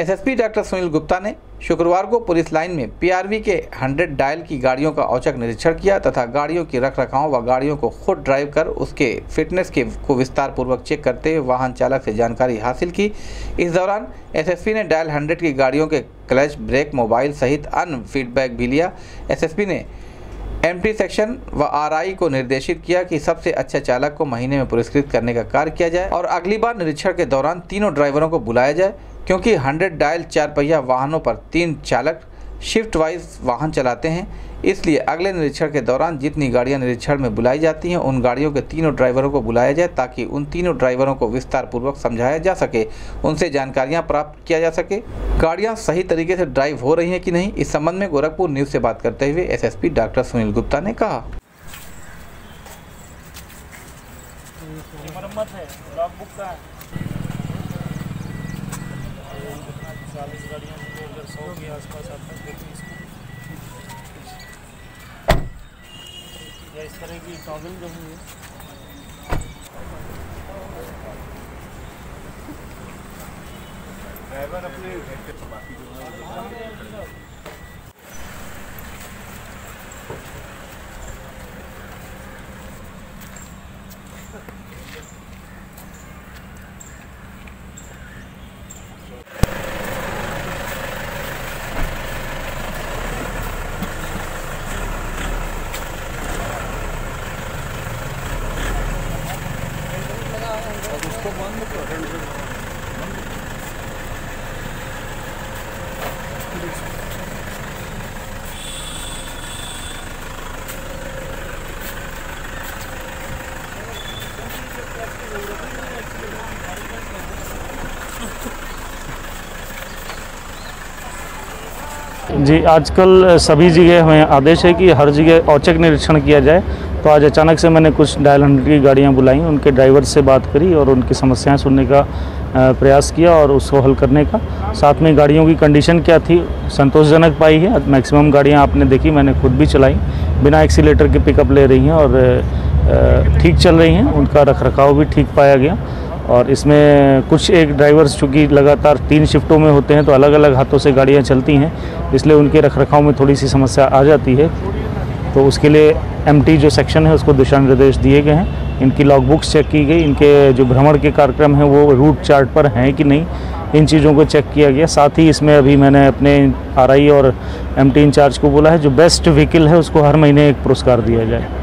SSP doctor Sunil Gupta ने शुक्रवार को पुलिस लाइन में पीआरवी के 100 डायल की गाड़ियों का औचक निरीक्षण किया तथा गाड़ियों की रख रखाव व गाड़ियों को खुद ड्राइव कर उसके फिटनेस के को विस्तार पूर्वक चेक करते हुए वाहन चालक से जानकारी हासिल की। इस दौरान एसएसपी ने डायल 100 की गाड़ियों के क्लच, ब्रेक, मोबाइल सहित अन्य फीडबैक भी लिया। एसएसपी ने एमटी सेक्शन व आरआई को निर्देशित किया कि सबसे अच्छे चालक को महीने में पुरस्कृत करने का कार्य किया जाए और अगली बार निरीक्षण के दौरान तीनों ड्राइवरों को बुलाया जाए। क्योंकि 100 डायल चार पहिया वाहनों पर तीन चालक शिफ्ट वाइज वाहन चलाते हैं। इसलिए अगले निरीक्षण के दौरान जितनी गाड़ियाँ निरीक्षण में बुलाई जाती हैं, उन गाड़ियों के तीनों ड्राइवरों को बुलाया जाए ताकि उन तीनों ड्राइवरों को विस्तार पूर्वक समझाया जा सके, उनसे जानकारियाँ प्राप्त किया जा सके। गाड़ियाँ सही तरीके से ड्राइव हो रही हैं कि नहीं, इस संबंध में गोरखपुर न्यूज़ से बात करते हुए एसएसपी डॉक्टर सुनील गुप्ता ने कहा। चालीस गाड़ियाँ मुझे अगर सौ के आसपास आता है या इस तरह की प्रॉब्लम जो हुई ड्राइवर अपने बाकी जो है। जी आजकल सभी जगह हमें आदेश है कि हर जगह औचक निरीक्षण किया जाए। तो आज अचानक से मैंने कुछ डायल हंड्रेड की गाड़ियाँ बुलाई, उनके ड्राइवर से बात करी और उनकी समस्याएँ सुनने का प्रयास किया और उसको हल करने का। साथ में गाड़ियों की कंडीशन क्या थी, संतोषजनक पाई है मैक्सिमम गाड़ियाँ आपने देखी, मैंने खुद भी चलाई। बिना एक्सीटर के पिकअप ले रही हैं और ठीक चल रही हैं, उनका रख रखाव भी ठीक पाया गया। और इसमें कुछ एक ड्राइवर्स, चूँकि लगातार तीन शिफ्टों में होते हैं तो अलग अलग हाथों से गाड़ियाँ चलती हैं, इसलिए उनके रख रखाव में थोड़ी सी समस्या आ जाती है। तो उसके लिए एमटी जो सेक्शन है, उसको दिशा निर्देश दिए गए हैं। इनकी लॉग बुक्स चेक की गई, इनके जो भ्रमण के कार्यक्रम हैं, वो रूट चार्ट पर हैं कि नहीं, इन चीज़ों को चेक किया गया। साथ ही इसमें अभी मैंने अपने आरआई और एमटी इंचार्ज को बोला है, जो बेस्ट व्हीकल है, उसको हर महीने एक पुरस्कार दिया जाए।